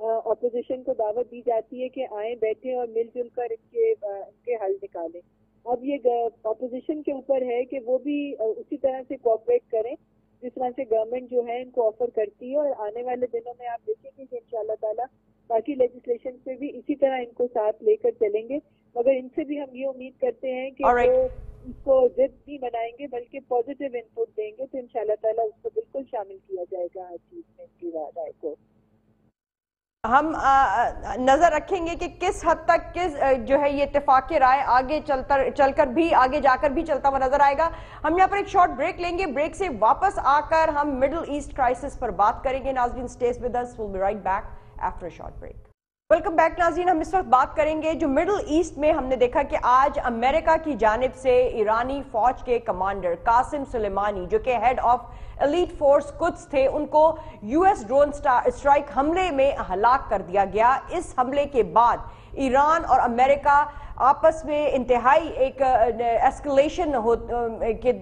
اپوزیشن کو دعوت دی جاتی ہے کہ آئیں بیٹھیں اور مل جل کر ان کے ان کے حل نکالیں۔ اب یہ اپوزیشن کے اوپر ہے کہ وہ بھی اسی طرح سے کوپریٹ کریں جس طرح سے گورنمنٹ جو ہے ان کو آفر کرتی ہے اور آنے والے دنوں میں آپ دیکھیں گے کہ ان شاء اللہ تعالیٰ باقی لیجسلیشن پہ بھی اسی طرح ان کو ساتھ لے کر چلیں گے۔ مگر ان سے بھی ہم یہ امید کرتے ہیں کہ وہ اس کو ضد نہیں بنائیں گے بلکہ پازیٹیو ان پٹ دیں گے۔ تو ان شاء اللہ تعالیٰ اس کو بالکل شامل کیا جائے گا۔ ہر چیز میں ان کی رائے کو۔ ہم نظر رکھیں گے کہ کس حد تک کس جو ہے یہ اتفاق رائے آگے چل کر بھی، آگے جا کر بھی چلتا ہوا نظر آئے گا۔ ہم یہاں پر ایک شارٹ بریک لیں گے۔ بریک سے واپس آ کر ہم مڈل ایسٹ کرائسس پر بات کریں گے۔ ناظرین stays with us we'll be right back after a short break. Welcome back ناظرین ہم اس وقت بات کریں گے جو مڈل ایسٹ میں ہم نے دیکھا کہ آج امریکہ کی جانب سے ایرانی فوج کے کمانڈر قاسم سلیمانی جو کہ ہیڈ آف الیٹ فورس کچھ تھے، ان کو یو ایس ڈرون اسٹرائک حملے میں ہلاک کر دیا گیا۔ اس حملے کے بعد ایران اور امریکہ آپس میں انتہائی ایک ایسکلیشن کے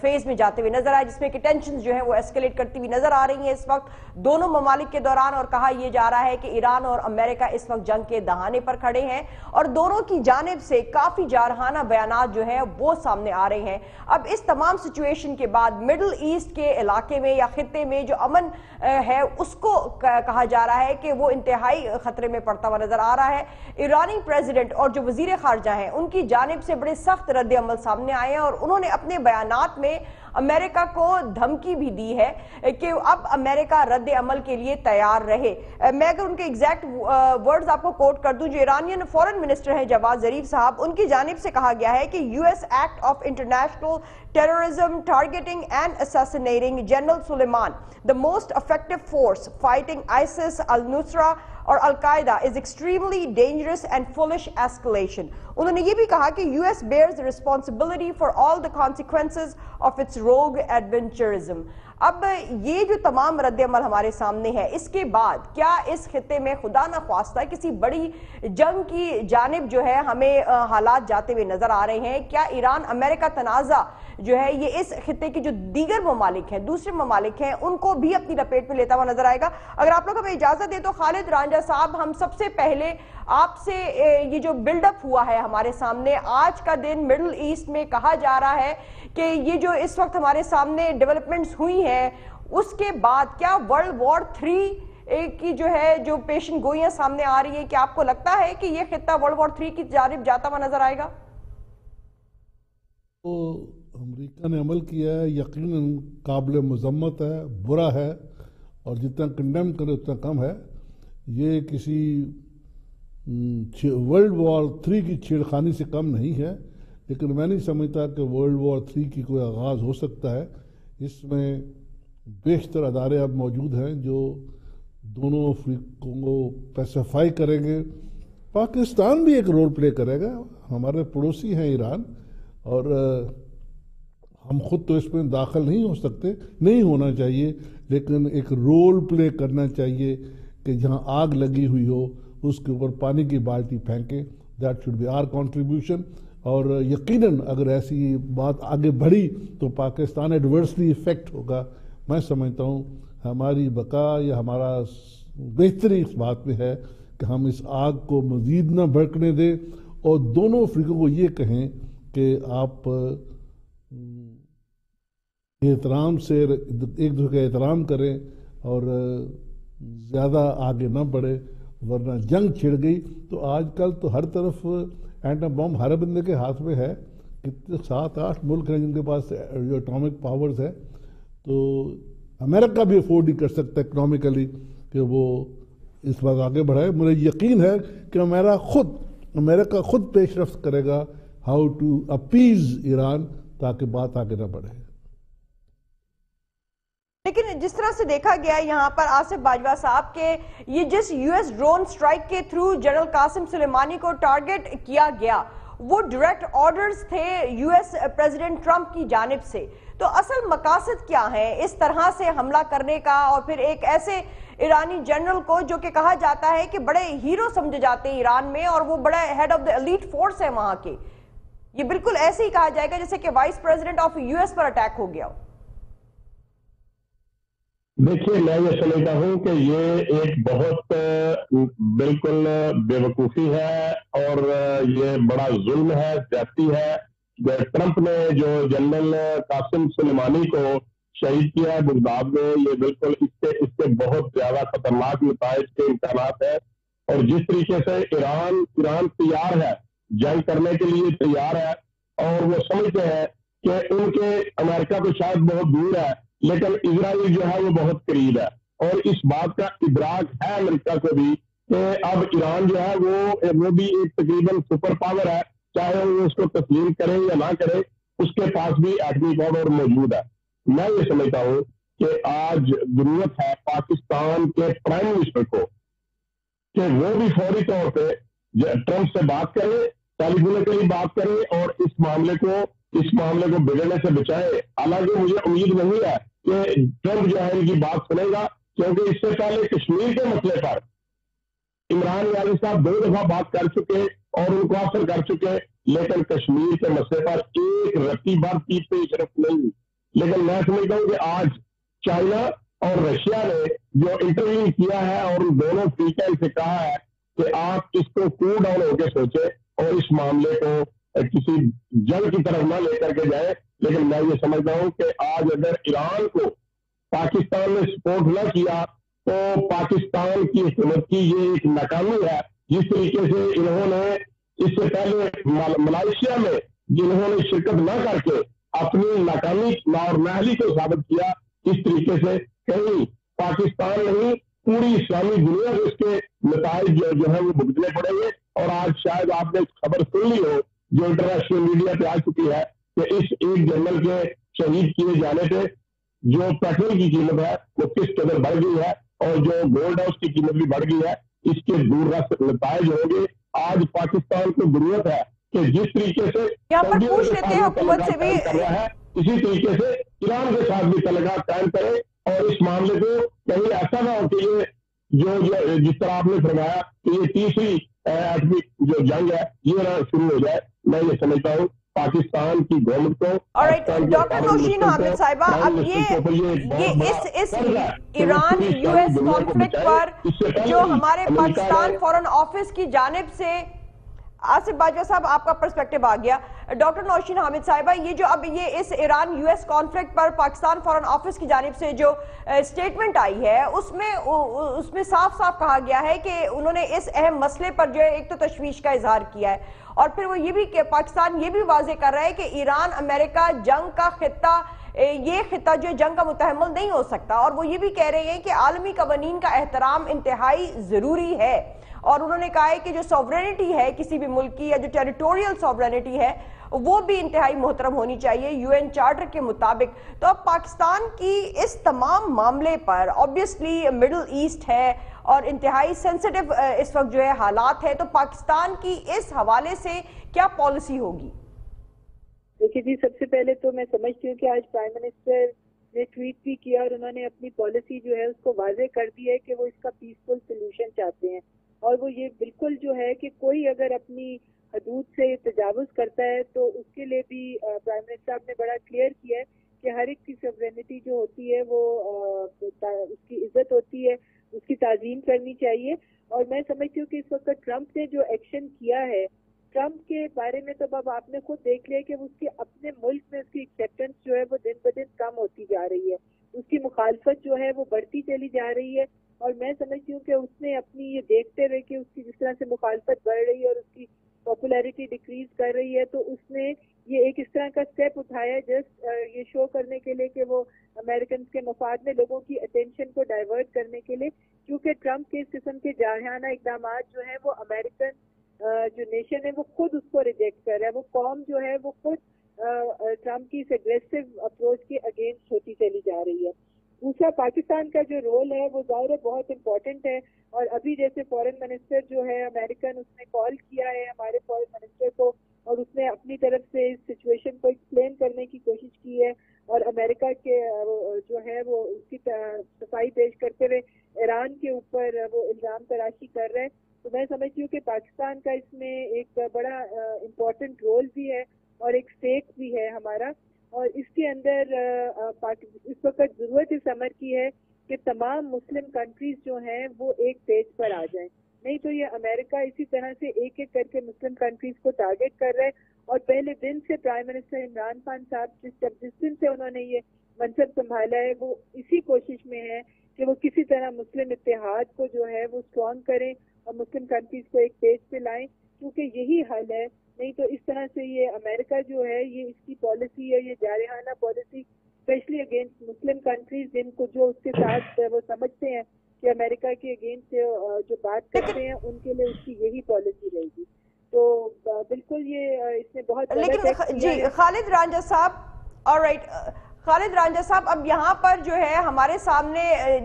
فیز میں جاتے ہوئے نظر آئے، جس میں کہ ٹینشنز جو ہیں وہ ایسکلیٹ کرتی ہوئی نظر آ رہی ہیں اس وقت۔ دونوں ممالک کے دوران اور کہا یہ جا رہا ہے کہ ایران اور امریکہ اس وقت جنگ کے دہانے پر کھڑے ہیں اور دونوں کی جانب سے کافی جارحانہ بیانات جو ہیں وہ سامنے آ رہے ہیں۔ اب اس تمام سچویشن کے بعد مڈل ایسٹ کے علاقے میں یا خطے میں جو امن ہے، اس کو کہا جا رہا ہے کہ وہ انتہائی خطرے میں پڑتا ہوا نظر آ رہا ہے۔ ایرانی پریزیڈنٹ اور جو وزیر خارجہ ہیں۔ ان کی جانب سے بڑے سخت رد عمل سامنے آئے ہیں اور انہوں نے اپنے بیانات میں امریکہ کو دھمکی بھی دی ہے کہ اب امریکہ رد عمل کے لیے تیار رہے۔ میں اگر ان کے ایگزیکٹ ورڈز آپ کو کوٹ کر دوں جو ایرانین فورن منسٹر ہیں جواز ظریف صاحب ان کی جانب سے کہا گیا ہے کہ U S act of international terrorism targeting and assassinating general Soleiman the most effective force fighting ISIS, al-Nusra اور al Qaeda is extremely dangerous and foolish escalation انہوں نے یہ بھی کہا کہ U S bears responsibility for all the consequences of its rogue adventurism. اب یہ جو تمام رد عمل ہمارے سامنے ہے اس کے بعد کیا اس خطے میں خدا نہ خواستہ کسی بڑی جنگ کی جانب جو ہے ہمیں حالات جاتے ہوئے نظر آ رہے ہیں؟ کیا ایران، امریکہ تنازع جو ہے یہ اس خطے کی جو دیگر ممالک ہیں، دوسرے ممالک ہیں، ان کو بھی اپنی لپیٹ میں لیتا ہوا نظر آئے گا؟ اگر آپ لوگ ہمیں اجازت دے تو خالد رانجہ صاحب، ہم سب سے پہلے آپ سے یہ جو بلڈ اپ ہوا ہے ہمارے سامنے، آج کا دن مڈل ایسٹ میں کہا جا رہا ہے کہ یہ جو اس وقت ہمارے سامنے ڈیولپمنٹس ہوئی ہیں ہے۔ اس کے بعد کیا ورلڈ وار تھری کی جو ہے، جو پیشن گوئیاں سامنے آ رہی ہیں، کیا آپ کو لگتا ہے کہ یہ خطہ ورلڈ وار تھری کی جانب جاتا ہوا نظر آئے گا؟ تو امریکہ نے عمل کیا ہے، یقیناً قابل مذمت ہے، برا ہے، اور جتنا کنڈیم کرے اتنا کم ہے۔ یہ کسی ورلڈ وار تھری کی چھیڑخانی سے کم نہیں ہے، لیکن میں نہیں سمجھتا کہ ورلڈ وار تھری کی کوئی آغاز ہو سکتا ہے۔ اس میں بیشتر ادارے اب موجود ہیں جو دونوں افریقوں کو پیسیفائی کریں گے۔ پاکستان بھی ایک رول پلے کرے گا۔ ہمارے پڑوسی ہیں ایران اور ہم خود تو اس میں داخل نہیں ہو سکتے۔ نہیں ہونا چاہیے، لیکن ایک رول پلے کرنا چاہیے کہ جہاں آگ لگی ہوئی ہو، اس کے اوپر پانی کی بالٹی پھینکیں۔ That should be our contribution اور یقیناً اگر ایسی بات آگے بڑھی تو پاکستان ایڈورسلی افیکٹ ہوگا۔ میں سمجھتا ہوں ہماری بقا یا ہمارا بہتری اس بات میں ہے کہ ہم اس آگ کو مزید نہ بھڑکنے دیں اور دونوں افریقوں کو یہ کہیں کہ آپ احترام سے ایک دوسرے کا احترام کریں اور زیادہ آگے نہ بڑھے ورنہ جنگ چھڑ گئی۔ تو آج کل تو ہر طرف اینٹم بم ہر بندے کے ہاتھ میں ہے۔ کتنے سات آٹھ ملک ہیں جن کے پاس جو اٹامک پاورز ہے تو امریکہ بھی افورڈ نہیں کر سکتا اکنامیکلی کہ وہ اس بات آگے بڑھائے۔ مجھے یقین ہے کہ میرا خود، امریکہ خود پیش رفت کرے گا ہاؤ ٹو اپیز ایران تاکہ بات آگے نہ بڑھے۔ لیکن جس طرح سے دیکھا گیا یہاں پر آصف باجوہ صاحب کے، یہ جس یو ایس ڈرون سٹرائک کے تھرو جنرل قاسم سلیمانی کو ٹارگٹ کیا گیا، وہ ڈائریکٹ آرڈرز تھے یو ایس پریزیڈنٹ ٹرمپ کی جانب سے۔ تو اصل مقاصد کیا ہیں اس طرح سے حملہ کرنے کا اور پھر ایک ایسے ایرانی جنرل کو جو کہ کہا جاتا ہے کہ بڑے ہیرو سمجھے جاتے ہیں ایران میں اور وہ بڑے head of the elite force ہے وہاں کے۔ یہ بالکل ایسے ہی کہا جائے گا جیسے کہ vice president of U S per attack ہو گیا دیکھیے، میں یہ سمجھتا ہوں کہ یہ ایک بہت، بالکل بے وقوفی ہے اور یہ بڑا ظلم ہے، زیادتی ہے۔ ٹرمپ نے جو جنرل قاسم سلیمانی کو شہید کیا ہے بغداد میں یہ بالکل اس سے اس سے بہت زیادہ خطرناک نتائج کے امکانات ہیں۔ اور جس طریقے سے ایران ایران تیار ہے، جنگ کرنے کے لیے تیار ہے، اور وہ سمجھتے ہیں کہ ان کے امریکہ تو شاید بہت دور ہے، لیکن اسرائیل جو ہے وہ بہت قریب ہے۔ اور اس بات کا ادراک ہے امریکہ کو بھی کہ اب ایران جو ہے وہ وہ بھی ایک تقریباً سپر پاور ہے۔ چاہے وہ اس کو تسلیم کرے یا نہ کرے، اس کے پاس بھی ایٹمی پاور موجود ہے۔ میں یہ سمجھتا ہوں کہ آج ضرورت ہے پاکستان کے پرائم منسٹر کو کہ وہ بھی فوری طور پہ ٹرمپ سے بات کرے ٹیلی کے لیے بات کرے اور اس معاملے کو، اس معاملے کو بگڑنے سے بچائے۔ حالانکہ مجھے امید نہیں ہے کہ ٹرمپ جو ہے ان کی بات سنے گا، کیونکہ اس سے پہلے کشمیر کے مسئلے پر عمران یعنی صاحب دو دفعہ بات کر چکے۔ اور ان کو حاصل کر چکے لیکن کشمیر کے مسئلے پر ایک رتی بار کی پیش رفت نہیں۔ لیکن میں سمجھتا ہوں کہ آج چائنا اور رشیا نے جو انٹرویو کیا ہے اور ان دونوں فریقین سے کہا ہے کہ آپ اس کو کول ڈاؤن ہو کے سوچے اور اس معاملے کو کسی جنگ کی طرف نہ لے کر کے جائے لیکن میں یہ سمجھتا ہوں کہ آج اگر ایران کو پاکستان نے سپورٹ نہ کیا تو پاکستان کی حکومت کی یہ ایک ناکامی ہے۔ جس طریقے سے انہوں نے اس سے پہلے ملائیشیا میں جنہوں نے شرکت نہ کر کے اپنی ناکامی اور محلی کو ثابت کیا، اس طریقے سے کہیں پاکستان نہیں، پوری اسلامی دنیا کو اس کے نتائج جو ہے وہ بھگتنے پڑیں گے۔ اور آج شاید آپ نے خبر سن لی ہو، جو انٹرنیشنل میڈیا پہ آ چکی ہے کہ اس ایک جنرل کے شہید کیے جانے سے جو پیٹرول کی قیمت ہے، وہ کس قدر بڑھ گئی ہے اور جو گولڈ ہے اس کی قیمت بھی بڑھ گئی ہے اس کے دور رس نتائج ہوں گے۔ آج پاکستان کو ضرورت ہے کہ جس طریقے سے اسی طریقے سے ایران کے ساتھ بھی تعلقات قائم کرے اور اس معاملے کو کہیں ایسا نہ ہو کہ یہ جو جس طرح آپ نے فرمایا کہ یہ تیسری ایٹمی جو جنگ ہے یہ نہ شروع ہو جائے۔ میں یہ سمجھتا ہوں پاکستان کی گورنمنٹ کو ڈاکٹر نوشین حامد صاحبہ اب یہ اس ایران یو ایس کانفلکٹ پر جو ہمارے پاکستان فورن آفس کی جانب سے آصف باجوہ صاحب، آپ کا پرسپیکٹیو آ گیا۔ ڈاکٹر نوشین حامد صاحبہ، یہ جو اب یہ اس ایران یو ایس کانفلکٹ پر پاکستان فورن آفس کی جانب سے جو سٹیٹمنٹ آئی ہے، اس میں اس میں صاف صاف کہا گیا ہے کہ انہوں نے اس اہم مسئلے پر جو ہے ایک تو تشویش کا اظہار کیا ہے۔ اور پھر وہ یہ بھی کہ پاکستان یہ بھی واضح کر رہا ہے کہ ایران، امریکہ جنگ کا خطہ یہ خطہ جو جنگ کا متحمل نہیں ہو سکتا۔ اور وہ یہ بھی کہہ رہے ہیں کہ عالمی قوانین کا احترام انتہائی ضروری ہے۔ اور انہوں نے کہا ہے کہ جو سوورینٹی ہے کسی بھی ملک کی یا جو ٹیریٹوریل سوورینٹی ہے، وہ بھی انتہائی محترم ہونی چاہیے یو این چارٹر کے مطابق۔ تو اب پاکستان کی اس تمام معاملے پر آبیسلی مڈل ایسٹ ہے اور انتہائی سینسٹیو اس وقت جو ہے حالات ہے تو پاکستان کی اس حوالے سے کیا پالیسی ہوگی؟ دیکھیے جی سب سے پہلے تو میں سمجھتی ہوں کہ آج پرائم منسٹر نے ٹویٹ بھی کیا اور انہوں نے اپنی پالیسی جو ہے اس کو واضح کر دی ہے کہ وہ اس کا پیسفل سولوشن چاہتے ہیں۔ اور وہ یہ بالکل جو ہے کہ کوئی اگر اپنی حدود سے تجاوز کرتا ہے تو اس کے لیے بھی پرائم منسٹر صاحب نے بڑا کلیئر کیا ہے کہ ہر ایک کی سورینٹی جو ہوتی ہے وہ اس کی عزت ہوتی ہے، اس کی تعظیم کرنی چاہیے۔ اور میں سمجھتی ہوں کہ اس وقت ٹرمپ نے جو ایکشن کیا ہے ٹرمپ کے بارے میں تو اب آپ نے خود دیکھ لیا کہ اس کے اپنے ملک میں اس کی ایکسیپٹنس جو ہے وہ دن بدن کم ہوتی جا رہی ہے۔ اس کی مخالفت جو ہے وہ بڑھتی چلی جا رہی ہے اور میں سمجھتی ہوں کہ اس نے اپنی یہ دیکھتے ہوئے کہ اس کی جس طرح سے مخالفت بڑھ رہی ہے اور اس کی پاپولیرٹی ڈیکریز کر رہی ہے تو اس نے یہ ایک اس طرح کا سٹیپ اٹھایا جسٹ یہ شو کرنے کے لیے کہ وہ امریکن کے مفاد میں لوگوں کی اٹینشن کو ڈائیورٹ کرنے کے لیے، کیونکہ ٹرمپ کے اس قسم کے جارحانہ اقدامات جو ہیں وہ امریکن جو نیشن ہے وہ خود اس کو ریجیکٹ کر رہا ہے، وہ قوم جو ہے وہ خود ٹرمپ کی اس اگریسو اپروچ کے اگینسٹ ہوتی چلی جا رہی ہے۔ دوسرا، پاکستان کا جو رول ہے، وہ ظاہر بہت امپورٹنٹ ہے۔ اور ابھی جیسے فورن منسٹر جو ہے امریکن اس نے کال کیا ہے ہمارے فورن منسٹر کو، اور اس نے اپنی طرف سے اس سچویشن کو ایکسپلین کرنے کی کوشش کی ہے۔ اور امریکہ کے جو ہے، وہ اس کی صفائی پیش کرتے ہوئے ایران کے اوپر وہ الزام تراشی کر رہے ہیں۔ تو میں سمجھتی ہوں کہ پاکستان کا اس میں ایک بڑا امپورٹنٹ رول بھی ہے۔ اور ایک سیک بھی ہے ہمارا۔ اور اس کے اندر اس وقت ضرورت اس عمر کی ہے کہ تمام مسلم کنٹریز جو ہیں وہ ایک پیج پر آ جائیں۔ نہیں تو یہ امریکہ اسی طرح سے ایک ایک کر کے مسلم کنٹریز کو ٹارگیٹ کر رہے اور پہلے دن سے پرائم منسٹر عمران خان صاحب جب جس دن سے انہوں نے یہ منصب سنبھالا ہے، وہ اسی کوشش میں ہے کہ وہ کسی طرح مسلم اتحاد کو جو ہے وہ اسٹرانگ کریں اور مسلم کنٹریز کو ایک پیج پہ لائیں۔ کیونکہ یہی حل ہے نہیں تو اس طرح سے یہ امریکہ جو ہے یہ اس کی پالیسی ہے یہ جارحانہ policy especially against Muslim countries جن کو جو اس کے ساتھ وہ سمجھتے ہیں کہ امریکہ کے اگینسٹ جو بات کرتے ہیں ان کے لیے اس کی یہی پالیسی رہے گی۔ تو بالکل یہ اس نے بہت لیکن جی خالد رانجا صاحب اور رائٹ خالد رانجا صاحب، اب یہاں پر جو ہے ہمارے سامنے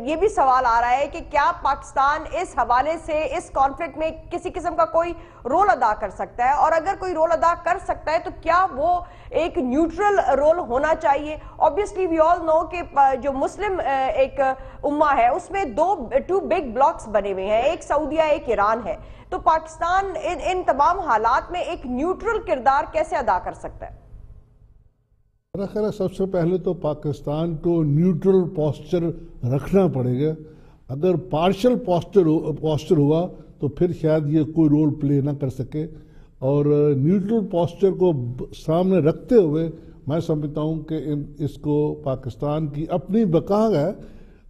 یہ بھی سوال آ رہا ہے کہ کیا پاکستان اس حوالے سے، اس کانفلکٹ میں کسی قسم کا کوئی رول ادا کر سکتا ہے؟ اور اگر کوئی رول ادا کر سکتا ہے تو کیا وہ ایک نیوٹرل رول ہونا چاہیے؟ obviously we all know کہ جو مسلم ایک امہ ہے، اس میں دو ٹو بگ بلاکس بنے ہوئے ہیں، ایک سعودیہ، ایک ایران ہے۔ تو پاکستان ان تمام حالات میں ایک نیوٹرل کردار کیسے ادا کر سکتا ہے؟ میرا خیال ہے سب سے پہلے تو پاکستان کو نیوٹرل پوسچر رکھنا پڑے گا۔ اگر پارشل پوسچر ہوا تو پھر شاید یہ کوئی رول پلے نہ کر سکے۔ اور نیوٹرل پوسچر کو سامنے رکھتے ہوئے میں سمجھتا ہوں کہ اس کو پاکستان کی اپنی بقا ہے۔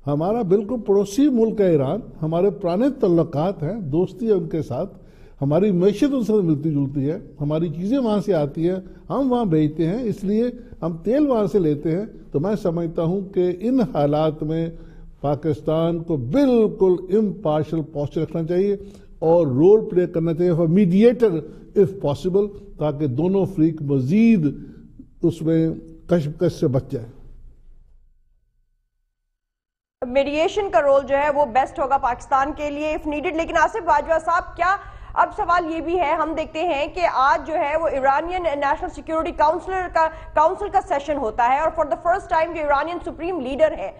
ہمارا بالکل پڑوسی ملک ہے ایران۔ ہمارے پرانے تعلقات ہیں، دوستی ہے ان کے ساتھ۔ ہماری معیشت ان سے ملتی جلتی ہے، ہماری چیزیں وہاں سے آتی ہیں، ہم وہاں بھیجتے ہیں، اس لیے ہم تیل وہاں سے لیتے ہیں۔ تو میں سمجھتا ہوں کہ ان حالات میں پاکستان کو بالکل امپارشل پوسچر رکھنا چاہیے اور رول پلے کرنا چاہیے فار میڈیٹر اف پاسبل تاکہ دونوں فریق مزید اس میں کشمکش سے بچ جائے میڈیشن کا رول جو ہے وہ بیسٹ ہوگا پاکستان کے لیے اف نیڈڈ لیکن آصف باجوہ صاحب، کیا اب سوال یہ بھی ہے، ہم دیکھتے ہیں کہ آج جو ہے وہ ایرانین نیشنل سیکیورٹی کاؤنسلر کا کاؤنسل کا سیشن ہوتا ہے اور فور دا فرسٹ ٹائم جو ایرانین سپریم لیڈر ہے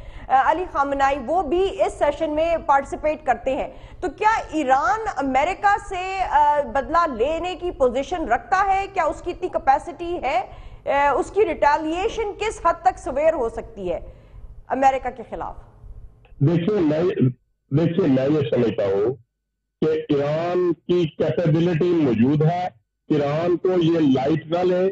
علی خامنائی، وہ بھی اس سیشن میں پارٹیسپیٹ کرتے ہیں۔ تو کیا ایران امریکہ سے بدلہ لینے کی پوزیشن رکھتا ہے؟ کیا اس کی اتنی کپیسٹی ہے؟ اس کی ریٹیلیشن کس حد تک سویر ہو سکتی ہے امریکہ کے خلاف؟ دیکھیں میں یہ سمجھتا ہوں کہ ایران کی کیپیبلٹی موجود ہے، ایران کو یہ لائٹ نہ لے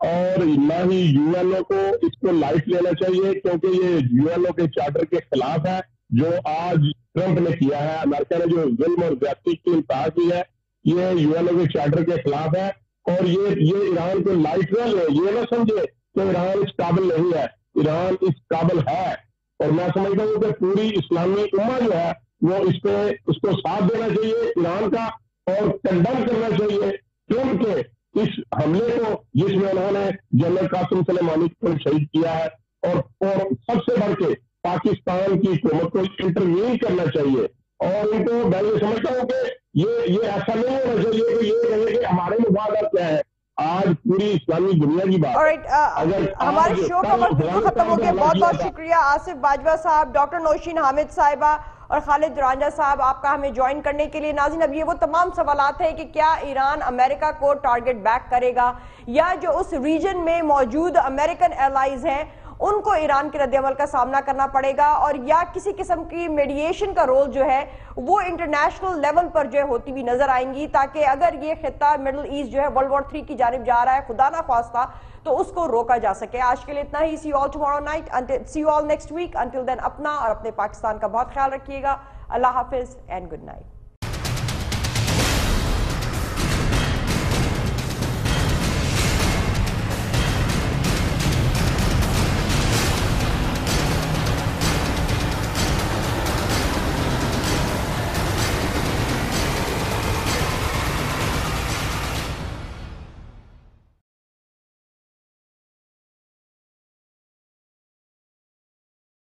اور نہ ہی یو ایل او کو اس کو لائٹ لینا چاہیے، کیونکہ یہ یو ایل او کے چارٹر کے خلاف ہے، جو آج ٹرمپ نے کیا ہے، امریکہ نے جو ظلم اور زیادتی کی انتہا کی ہے، یہ یو ایل او کے چارٹر کے خلاف ہے اور یہ یہ ایران کو لائٹ نہ لے، یہ نہ سمجھے کہ ایران اس قابل نہیں ہے، ایران اس قابل ہے۔ اور میں سمجھتا ہوں کہ پوری اسلامی امہ جو ہے وہ اس پہ اس کو ساتھ دینا چاہیے ایران کا اور کنڈم کرنا چاہیے کیونکہ اس حملے کو جس میں انہوں نے جنرل قاسم سلیمانی کو شہید کیا ہے اور اور سب سے بڑھ کے پاکستان کی حکومت کو انٹروین کرنا چاہیے۔ اور ان کو میں یہ سمجھتا ہوں کہ یہ یہ ایسا نہیں ہونا چاہیے کہ یہ رہے کہ ہمارے مفادات کیا ہے آج پوری اسلامی دنیا کی بات۔ ہمارے شو کا وقت ختم ہو گیا بہت بہت شکریہ آصف باجوہ صاحب ڈاکٹر نوشین حامد صاحبہ اور خالد رانجہ صاحب، آپ کا ہمیں جوائن کرنے کے لیے ناظرین، اب یہ وہ تمام سوالات ہیں کہ کیا ایران امریکہ کو ٹارگٹ بیک کرے گا یا جو اس ریجن میں موجود امریکن ایلائز ہیں ان کو ایران کے رد عمل کا سامنا کرنا پڑے گا اور یا کسی قسم کی میڈیشن کا رول جو ہے وہ انٹرنیشنل لیول پر جو ہے ہوتی بھی نظر آئیں گی تاکہ اگر یہ خطہ مڈل ایسٹ جو ہے ورلڈ وار تھری کی جانب جا رہا ہے، خدا نہ خواستہ، تو اس کو روکا جا سکے۔ آج کے لیے اتنا ہی۔ See all tomorrow night see all next week until then اپنا اور اپنے پاکستان کا بہت خیال رکھیے گا۔ اللہ حافظ اینڈ گڈ نائٹ